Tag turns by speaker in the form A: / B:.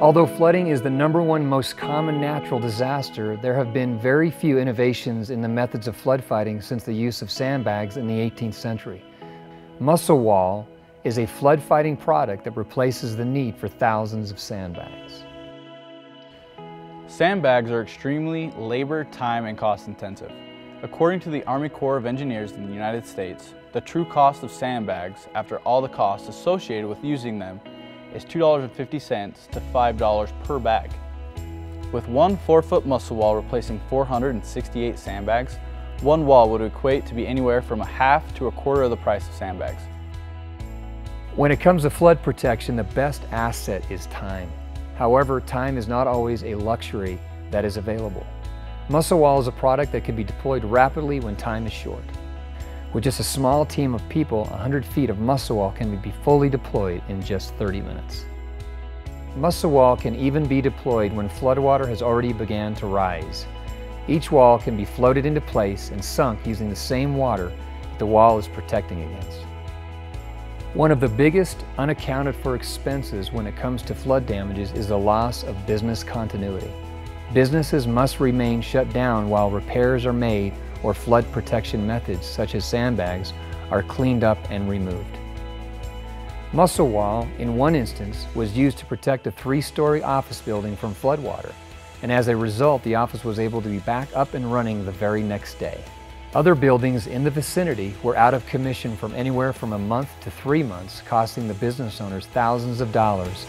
A: Although flooding is the number one most common natural disaster, there have been very few innovations in the methods of flood fighting since the use of sandbags in the 18th century. Muscle-Wall is a flood fighting product that replaces the need for thousands of sandbags.
B: Sandbags are extremely labor, time, and cost intensive. According to the Army Corps of Engineers in the United States, the true cost of sandbags, after all the costs associated with using them, is $2.50 to $5 per bag. With one 4-foot muscle wall replacing 468 sandbags, one wall would equate to be anywhere from a half to a quarter of the price of sandbags.
A: When it comes to flood protection, the best asset is time. However, time is not always a luxury that is available. Muscle Wall is a product that can be deployed rapidly when time is short. With just a small team of people, 100 feet of muscle wall can be fully deployed in just 30 minutes. Muscle wall can even be deployed when floodwater has already began to rise. Each wall can be floated into place and sunk using the same water that the wall is protecting against. One of the biggest unaccounted for expenses when it comes to flood damages is the loss of business continuity. Businesses must remain shut down while repairs are made or flood protection methods such as sandbags are cleaned up and removed. Muscle Wall, in one instance, was used to protect a three-story office building from floodwater, and as a result, the office was able to be back up and running the very next day. Other buildings in the vicinity were out of commission from anywhere from a month to three months, costing the business owners thousands of dollars